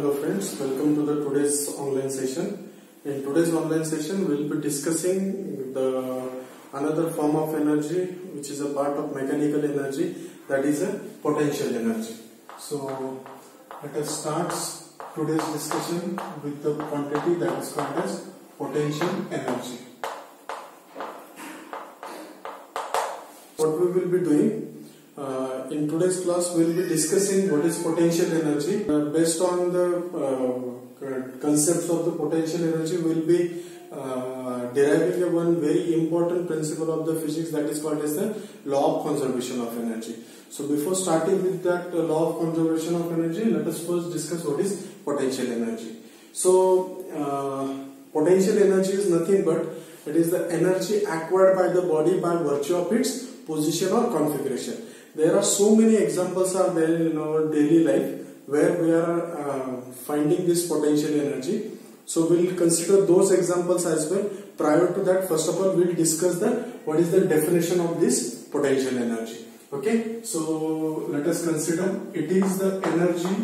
Hello friends, welcome to the today's online session. In today's online session, we'll be discussing the another form of energy which is a part of mechanical energy that is a potential energy. So let us start today's discussion with the quantity that is called as potential energy. What we will be doing uh, in today's class, we will be discussing what is potential energy. Uh, based on the uh, concepts of the potential energy, we will be uh, deriving a one very important principle of the physics that is called as the law of conservation of energy. So, before starting with that uh, law of conservation of energy, let us first discuss what is potential energy. So, uh, potential energy is nothing but it is the energy acquired by the body by virtue of its position or configuration there are so many examples are there in our daily life where we are uh, finding this potential energy. So we'll consider those examples as well. Prior to that first of all we'll discuss the what is the definition of this potential energy. Okay? So let us consider it is the energy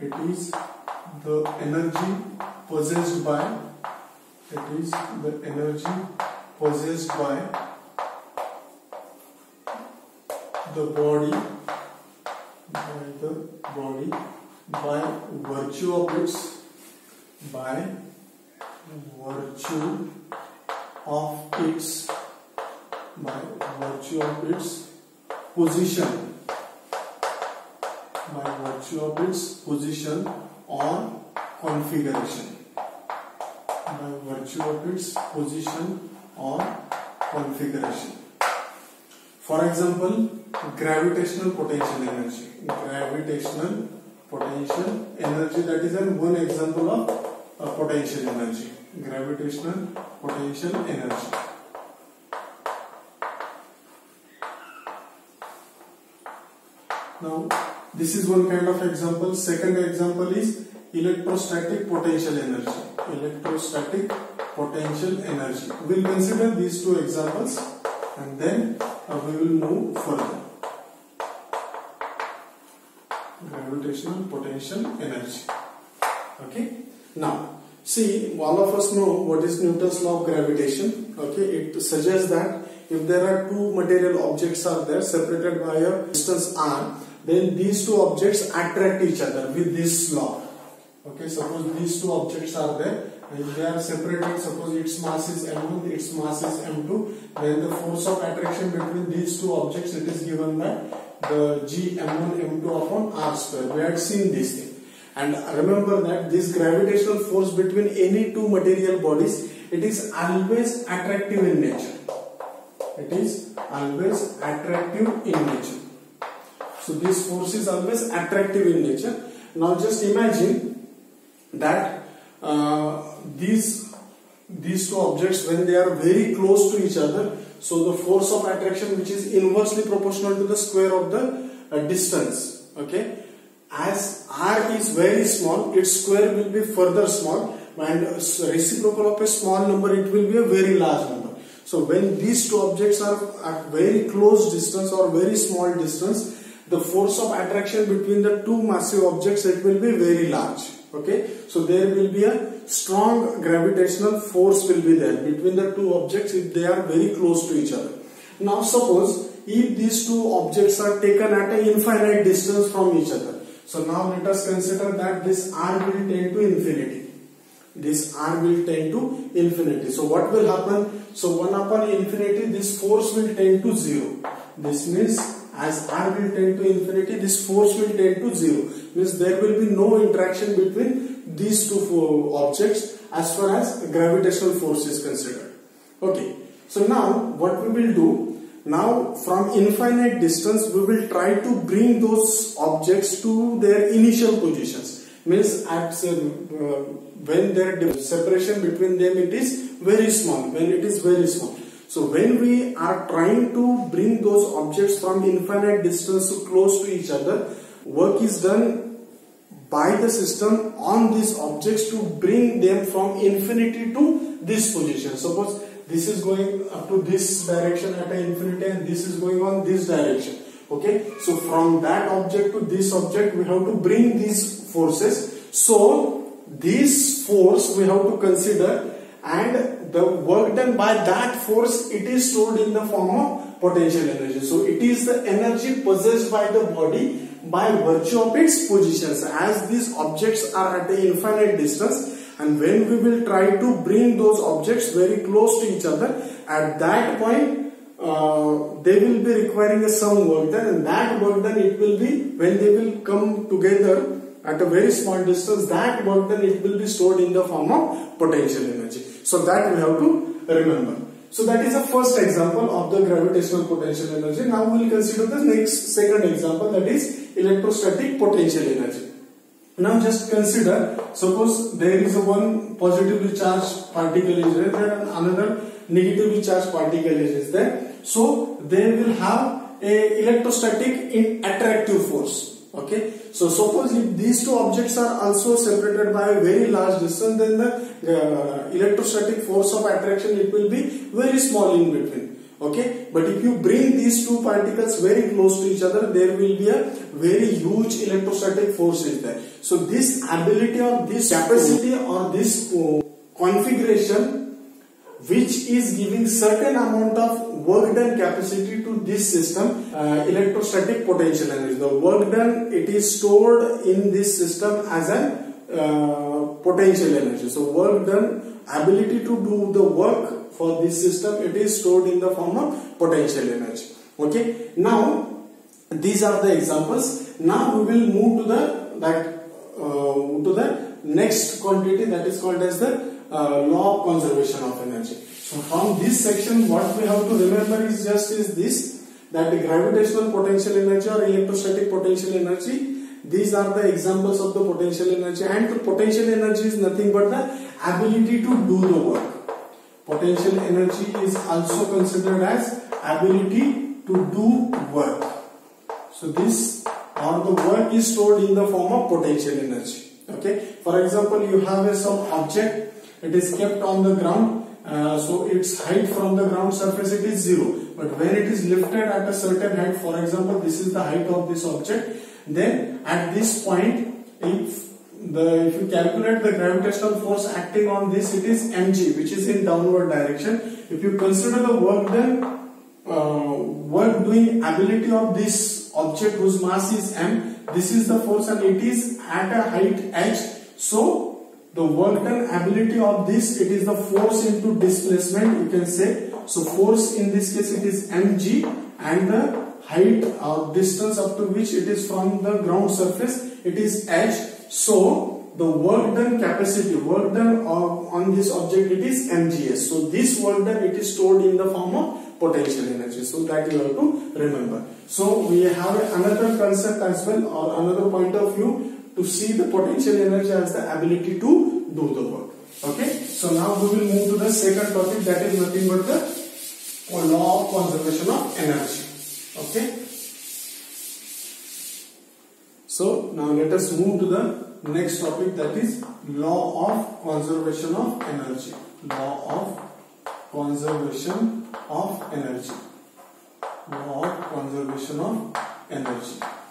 it is the energy possessed by it is the energy possessed by the body by the body by virtue of its by virtue of its by virtue of its position by virtue of its position or configuration by virtue of its position or configuration for example gravitational potential energy. Gravitational potential energy that is one example of uh, potential energy. Gravitational potential energy. Now this is one kind of example. Second example is electrostatic potential energy. Electrostatic potential energy. We'll consider these two examples and then we will move further. Gravitational potential energy. Okay? Now see all of us know what is newton's law of gravitation. Okay? It suggests that if there are two material objects are there separated by a distance r then these two objects attract each other with this law. Okay? Suppose these two objects are there if they are separated suppose its mass is m1 its mass is m2 then the force of attraction between these two objects it is given by the g m1 m2 upon r square. We had seen this thing. And remember that this gravitational force between any two material bodies it is always attractive in nature. It is always attractive in nature. So this force is always attractive in nature. Now just imagine that uh, these these two objects when they are very close to each other so the force of attraction which is inversely proportional to the square of the uh, distance okay? As r is very small its square will be further small and reciprocal of a small number it will be a very large number. So when these two objects are at very close distance or very small distance the force of attraction between the two massive objects it will be very large okay? So there will be a strong gravitational force will be there between the two objects if they are very close to each other. Now suppose if these two objects are taken at an infinite distance from each other. So now let us consider that this r will tend to infinity. This r will tend to infinity. So what will happen? So 1 upon infinity this force will tend to 0 this means as r will tend to infinity this force will tend to 0 means there will be no interaction between these two objects as far as gravitational force is considered. Okay. So now what we will do? Now from infinite distance we will try to bring those objects to their initial positions. Means at uh, when their separation between them it is very small. When it is very small so when we are trying to bring those objects from infinite distance to close to each other, work is done by the system on these objects to bring them from infinity to this position. Suppose this is going up to this direction at infinity and this is going on this direction. Okay, so from that object to this object, we have to bring these forces. So this force we have to consider and the work done by that force it is stored in the form of potential energy. So it is the energy possessed by the body by virtue of its positions as these objects are at an infinite distance and when we will try to bring those objects very close to each other at that point uh, they will be requiring a some work done and that work done it will be when they will come together at a very small distance that work done it will be stored in the form of potential energy so that we have to remember. So that is the first example of the gravitational potential energy. Now we will consider the next second example that is electrostatic potential energy. Now just consider suppose there is a one positively charged particle is there and another negatively charged particle is there. So they will have a electrostatic in attractive force okay? So suppose if these two objects are also separated by a very large distance then the uh, electrostatic force of attraction it will be very small in between. Okay? But if you bring these two particles very close to each other there will be a very huge electrostatic force is there. So this ability or this capacity or this uh, configuration which is giving certain amount of work done capacity to this system uh, electrostatic potential energy. The work done it is stored in this system as a uh, potential energy. So work done ability to do the work for this system it is stored in the form of potential energy. Okay? Now these are the examples. Now we will move to the that uh, to the next quantity that is called as the uh, law of conservation of energy. So from this section what we have to remember is just is this that the gravitational potential energy or electrostatic potential energy these are the examples of the potential energy. And the potential energy is nothing but the ability to do the work. Potential energy is also considered as ability to do work. So this or the work is stored in the form of potential energy. Okay? For example you have a some object it is kept on the ground uh, so its height from the ground surface it is zero. But when it is lifted at a certain height for example this is the height of this object then at this point if the if you calculate the gravitational force acting on this it is mg which is in downward direction. If you consider the work done uh, work doing ability of this object whose mass is m this is the force and it is at a height h. So the work done ability of this it is the force into displacement you can say so force in this case it is mg and the height or distance up to which it is from the ground surface it is h so the work done capacity, work done uh, on this object it is mgs. So this work done it is stored in the form of potential energy. So that you have to remember. So we have another concept as well or another point of view to see the potential energy as the ability to do the work. Okay. So now we will move to the second topic that is nothing but the law of conservation of energy. Okay. So now let us move to the next topic that is law of conservation of energy. Law of conservation of energy. Law of conservation of energy.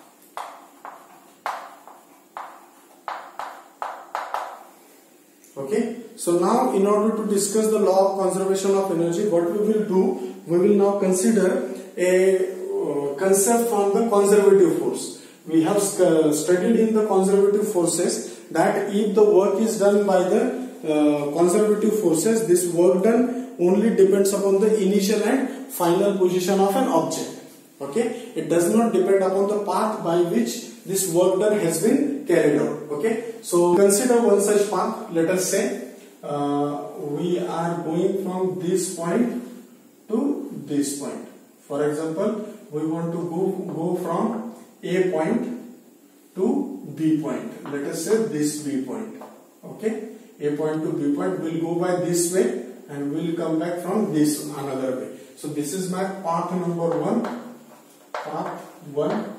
Okay. So now in order to discuss the law of conservation of energy what we will do we will now consider a uh, concept from the conservative force. We have studied in the conservative forces that if the work is done by the uh, conservative forces this work done only depends upon the initial and final position of an object. Okay? It does not depend upon the path by which this work done has been carried out okay? So consider one such path let us say uh, we are going from this point to this point. For example we want to go go from a point to b point. Let us say this b point okay? A point to b point will go by this way and we'll come back from this another way. So this is my path number 1 path 1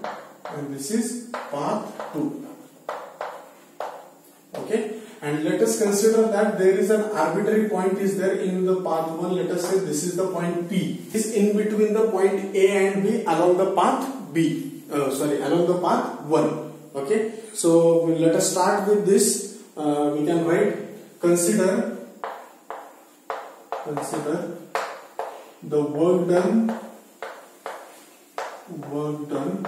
and this is path 2 and let us consider that there is an arbitrary point is there in the path 1. Let us say this is the point P. Is in between the point A and B along the path B. Uh, sorry, along the path 1. Okay. So let us start with this. Uh, we can write consider consider the work done work done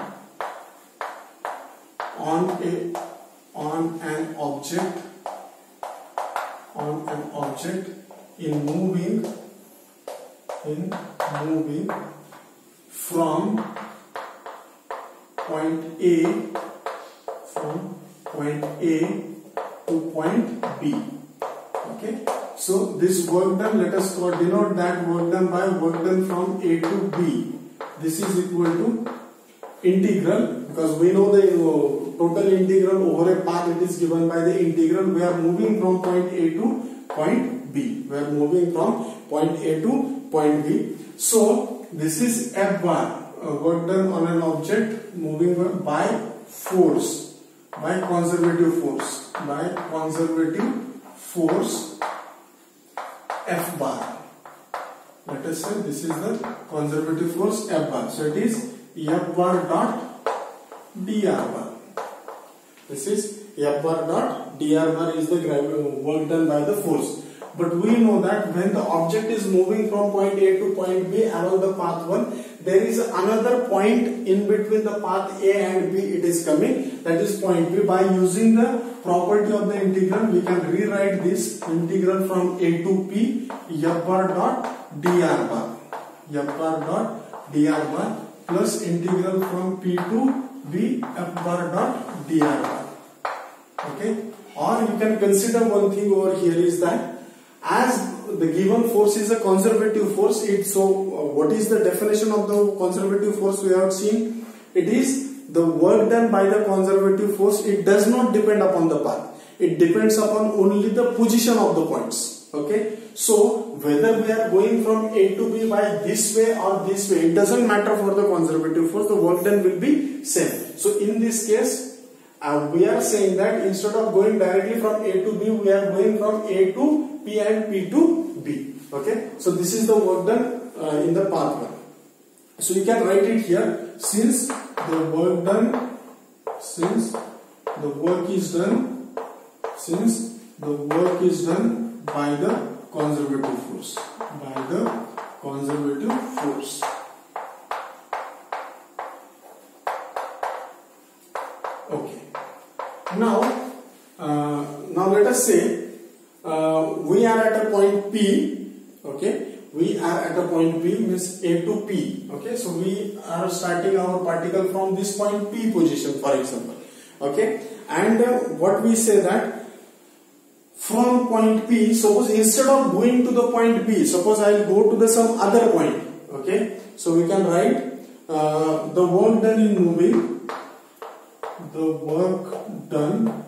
on a on an object on an object in moving in moving from point A from point A to point B. Okay? So this work done let us denote that work done by work done from A to B. This is equal to integral because we know the total integral over a path it is given by the integral we are moving from point A to point B. We are moving from point A to point B. So this is F bar uh, work done on an object moving by force by conservative force by conservative force F bar. Let us say this is the conservative force F bar. So it is F bar dot dr bar this is F bar dot dr bar is the uh, work done by the force. But we know that when the object is moving from point A to point B along the path 1 there is another point in between the path A and B it is coming. That is point B. By using the property of the integral we can rewrite this integral from A to P f bar dot dr bar f bar dot dr bar plus integral from P to B f bar dot dr bar okay? Or you can consider one thing over here is that as the given force is a conservative force it so uh, what is the definition of the conservative force we have seen it is the work done by the conservative force. It does not depend upon the path. It depends upon only the position of the points. Okay? So whether we are going from A to B by this way or this way it doesn't matter for the conservative force. The work done will be same. So in this case uh, we are saying that instead of going directly from A to B we are going from A to P and P to B. Okay. So this is the work done uh, in the path one. So you can write it here since the work done since the work is done since the work is done by the conservative force by the conservative force okay now uh, now let us say uh, we are at a point P, okay, we are at a point P means A to P, okay, so we are starting our particle from this point P position for example, okay, and uh, what we say that from point P, suppose instead of going to the point P, suppose I will go to the some other point, okay, so we can write uh, the work done in moving, the work done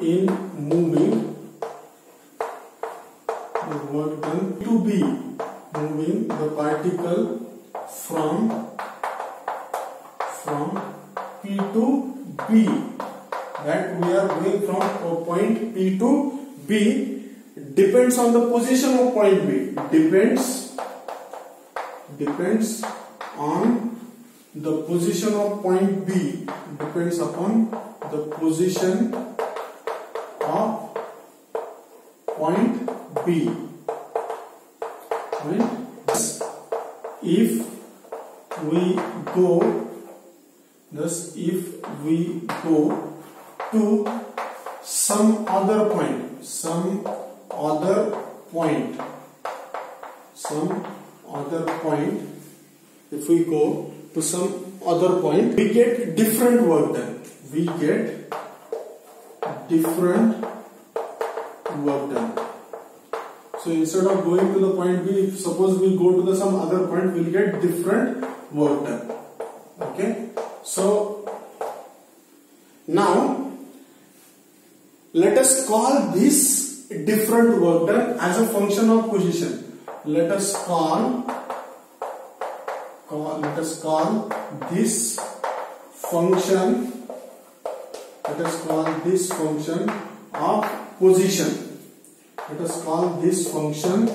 in moving the work done to be moving the particle from from P to B that we are going from a point P to B depends on the position of point B depends depends on the position of point B depends upon the position of point B. Right? If we go, thus if we go to some other point, some other point, some other point, if we go to some other point, we get different work done. We get different work done. So instead of going to the point B, suppose we go to the some other point, we'll get different work done. Okay. So now let us call this different work done as a function of position. Let us call, call let us call this function let us call this function of position. Let us call this function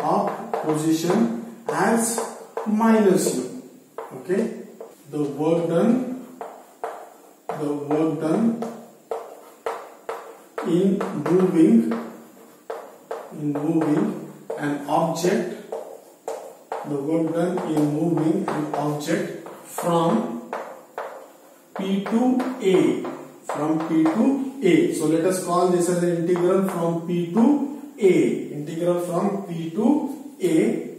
of position as minus u. Okay? The work done the work done in moving in moving an object the work done in moving an object from P to A from P to A. So let us call this as an integral from P to A. Integral from P to A.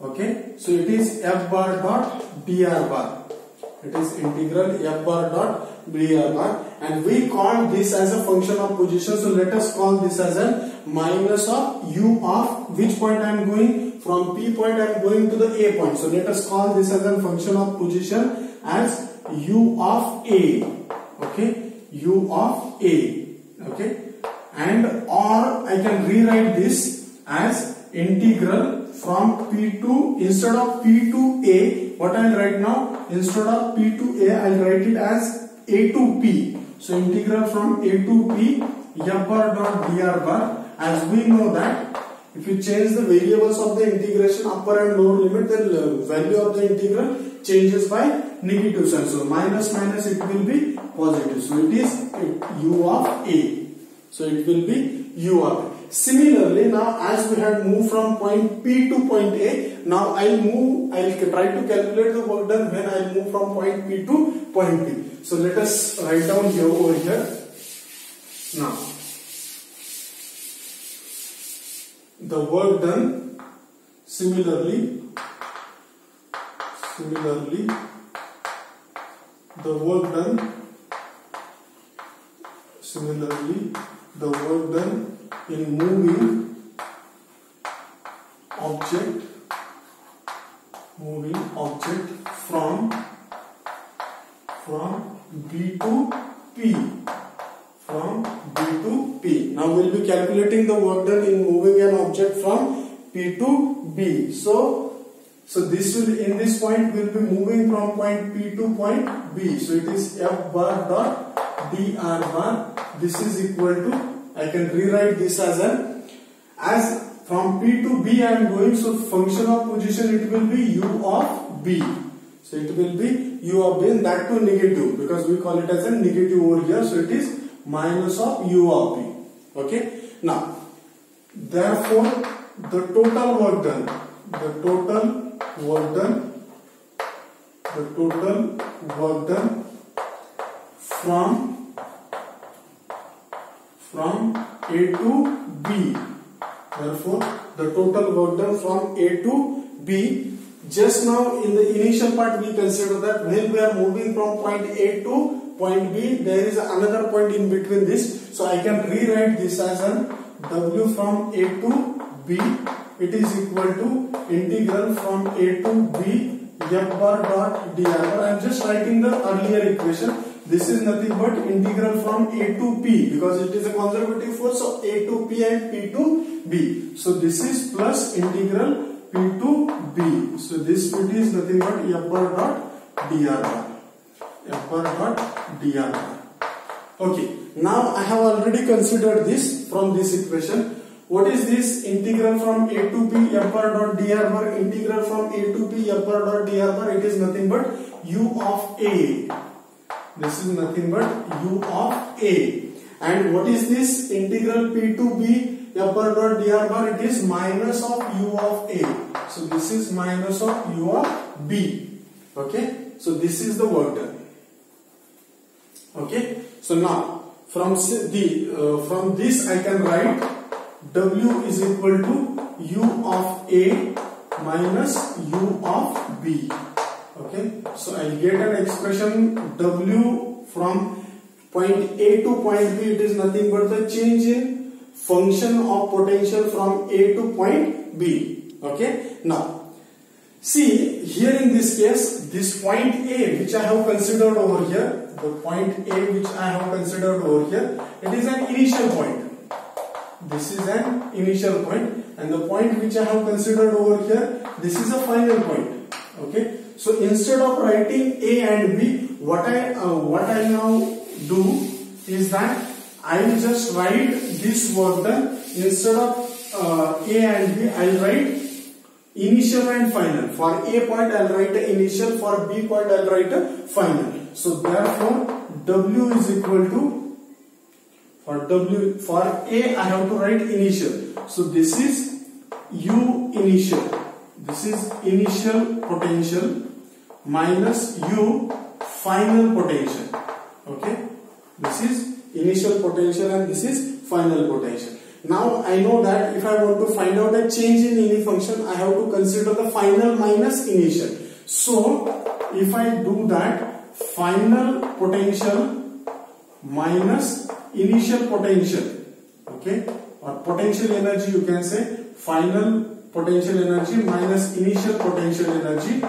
Okay? So it is f bar dot dr bar. It is integral f bar dot dr bar. And we call this as a function of position. So let us call this as a minus of u of which point I am going from P point I am going to the A point. So let us call this as a function of position as u of A. Okay? U of A. Okay? And or I can rewrite this as integral from P to instead of P to A. What I'll write now instead of P to A I'll write it as A to P. So integral from A to P f bar dot dr bar. As we know that if you change the variables of the integration upper and lower limit then the value of the integral changes by negative sign so minus minus it will be positive so it is u of A so it will be u of A Similarly, now as we had moved from point P to point A, now I'll move, I'll try to calculate the work done when I'll move from point P to point P. So let us write down here over here. Now, the work done similarly, similarly, the work done, similarly, the work done in moving object moving object from from B to P from B to P. Now we'll be calculating the work done in moving an object from P to B. So so this will in this point we'll be moving from point P to point B. So it is F bar dot dr bar. This is equal to I can rewrite this as an as from P to B I am going so function of position it will be U of B. So it will be U of B and that to negative because we call it as a negative over here. So it is minus of U of B okay now therefore the total work done the total work done the total work done from from A to B. Therefore, the total work done from A to B. Just now in the initial part we consider that when we are moving from point A to point B, there is another point in between this. So I can rewrite this as an W from A to B. It is equal to integral from A to B f bar dot dr. I am just writing the earlier equation this is nothing but integral from A to P because it is a conservative force so A to P and P to B. So this is plus integral P to B. So this it is nothing but F bar dot dr bar. F bar dot dr. Okay. Now I have already considered this from this equation. What is this integral from A to F bar dot dr bar? Integral from A to F bar dot dr bar. It is nothing but U of A. This is nothing but u of a. And what is this integral p to b bar dot dr bar? It is minus of u of a. So this is minus of u of b. Okay so this is the work done okay? So now from the uh, from this i can write w is equal to u of a minus u of b. Okay? So i'll get an expression w from point a to point b. It is nothing but the change in function of potential from a to point b. Okay? Now see here in this case this point a which i have considered over here the point a which i have considered over here it is an initial point this is an initial point and the point which i have considered over here this is a final point okay so instead of writing A and B, what I uh, what I now do is that I will just write this work done instead of uh, A and B. I will write initial and final. For A point I'll write initial, for B point I'll write final. So therefore W is equal to for W for A I have to write initial. So this is U initial. This is initial potential minus U final potential. Okay. This is initial potential and this is final potential. Now I know that if I want to find out a change in any function, I have to consider the final minus initial. So if I do that, final potential minus initial potential, okay, or potential energy you can say, final potential energy minus initial potential energy.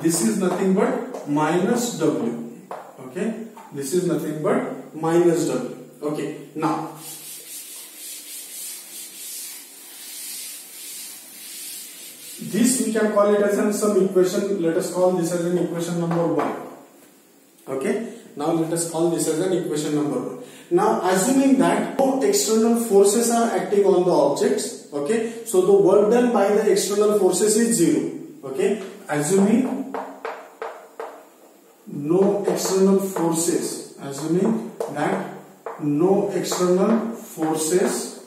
This is nothing but minus W. Okay, this is nothing but minus W. Okay, now this can call it as some equation. Let us call this as an equation number 1 okay? Now let us call this as an equation number 1 now assuming that no external forces are acting on the objects okay? So the work done by the external forces is zero. Okay? Assuming no external forces assuming that no external forces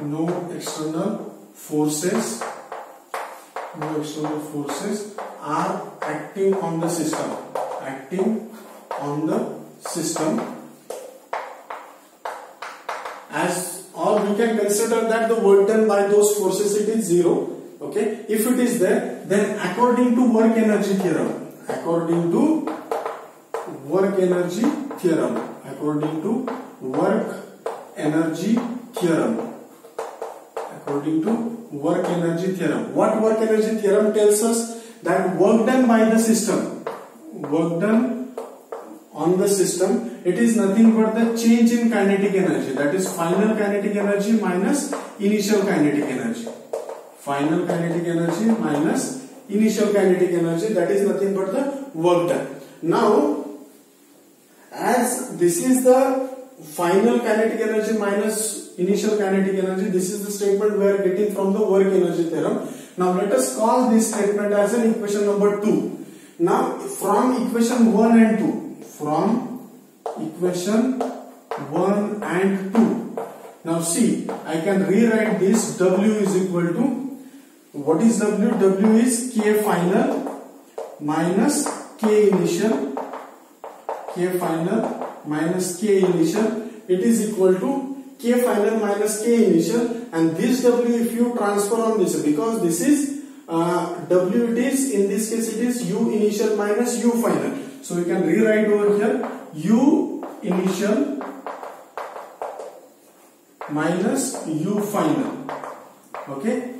no external forces no external forces are acting on the system. Acting on the system. As or we can consider that the work done by those forces it is zero okay? If it is there then according to work energy theorem according to work energy theorem according to work energy theorem according to work energy theorem what work energy theorem tells us that work done by the system work done on the system it is nothing but the change in kinetic energy that is final kinetic energy minus initial kinetic energy final kinetic energy minus initial kinetic energy that is nothing but the work done now as this is the final kinetic energy minus initial kinetic energy this is the statement we are getting from the work energy theorem. Now let us call this statement as an equation number 2 now from equation 1 and 2 from equation 1 and 2 now see I can rewrite this W is equal to what is W? W is K final minus K initial K final minus K initial it is equal to K final minus K initial and this W if you transfer on this because this is uh, W it is in this case it is U initial minus U final. So we can rewrite over here U initial minus U final. Okay?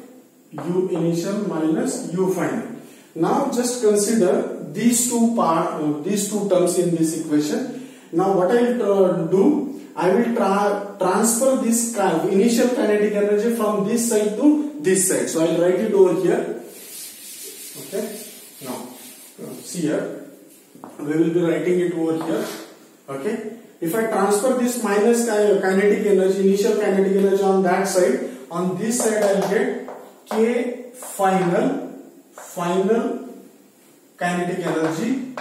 U initial minus U final. Now just consider these two part uh, these two terms in this equation now what I will uh, do I will tra transfer this initial kinetic energy from this side to this side. So I will write it over here. Okay? Now uh, see here. We will be writing it over here. Okay? If I transfer this minus kinetic energy initial kinetic energy on that side on this side I will get K final final kinetic energy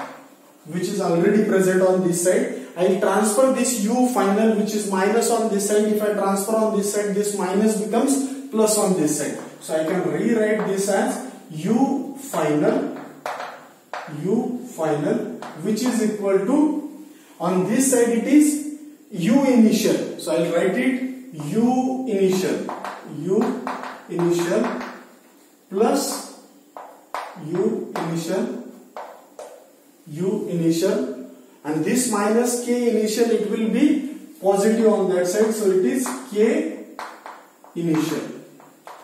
which is already present on this side. I will transfer this u final which is minus on this side. If I transfer on this side this minus becomes plus on this side. So I can rewrite this as u final u final which is equal to on this side it is u initial. So I'll write it u initial u initial plus u initial u initial and this minus k initial it will be positive on that side. So it is k initial.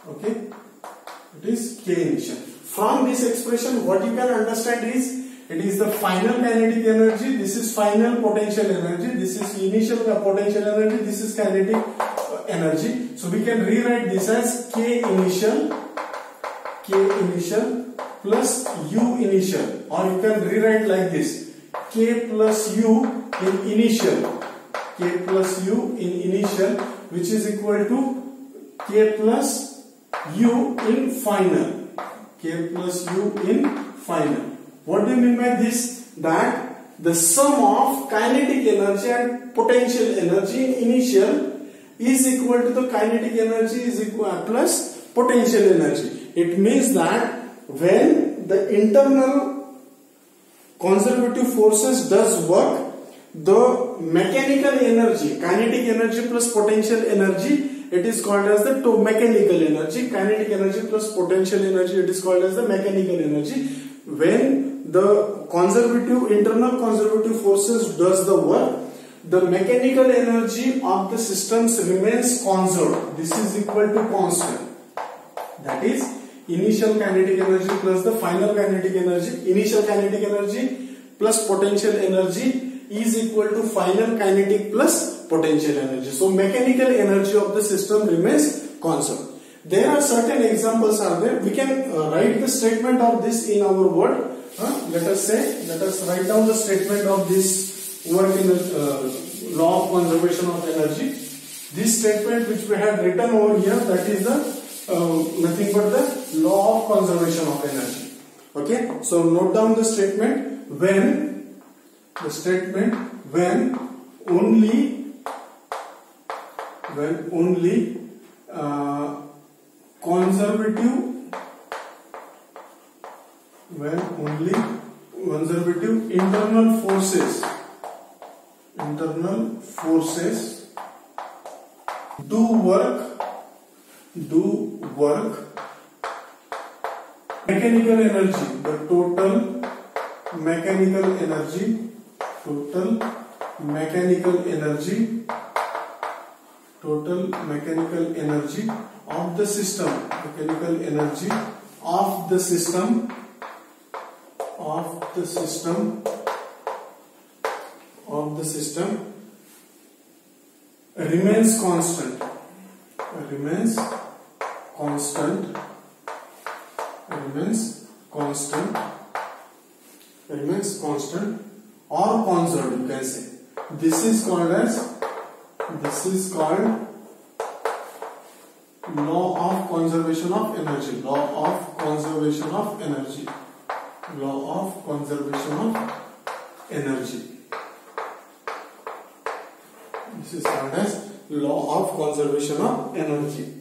Okay? It is k initial. From this expression what you can understand is it is the final kinetic energy. This is final potential energy. This is initial potential energy. This is kinetic energy. So we can rewrite this as k initial k initial plus u initial or you can rewrite like this. K plus u in initial. K plus u in initial which is equal to k plus u in final. K plus u in final. What do you mean by this? That the sum of kinetic energy and potential energy in initial is equal to the kinetic energy is equal uh, plus potential energy. It means that when the internal conservative forces does work the mechanical energy kinetic energy plus potential energy it is called as the mechanical energy. Kinetic energy plus potential energy it is called as the mechanical energy. When the conservative internal conservative forces does the work the mechanical energy of the systems remains conserved. This is equal to constant. That is initial kinetic energy plus the final kinetic energy. Initial kinetic energy plus potential energy is equal to final kinetic plus potential energy. So mechanical energy of the system remains constant. There are certain examples are there. We can uh, write the statement of this in our word. Uh, let us say let us write down the statement of this word in the uh, law of conservation of energy. This statement which we have written over here that is the uh, nothing but the law of conservation of energy. Okay? So note down the statement. When the statement when only when only uh, conservative when only conservative internal forces internal forces do work do work mechanical energy the total mechanical energy total mechanical energy total mechanical energy of the system mechanical energy of the system of the system of the system remains constant remains constant remains constant remains constant or conserved you can say this is called as this is called law of conservation of energy law of conservation of energy law of conservation of energy this is called as law of conservation of energy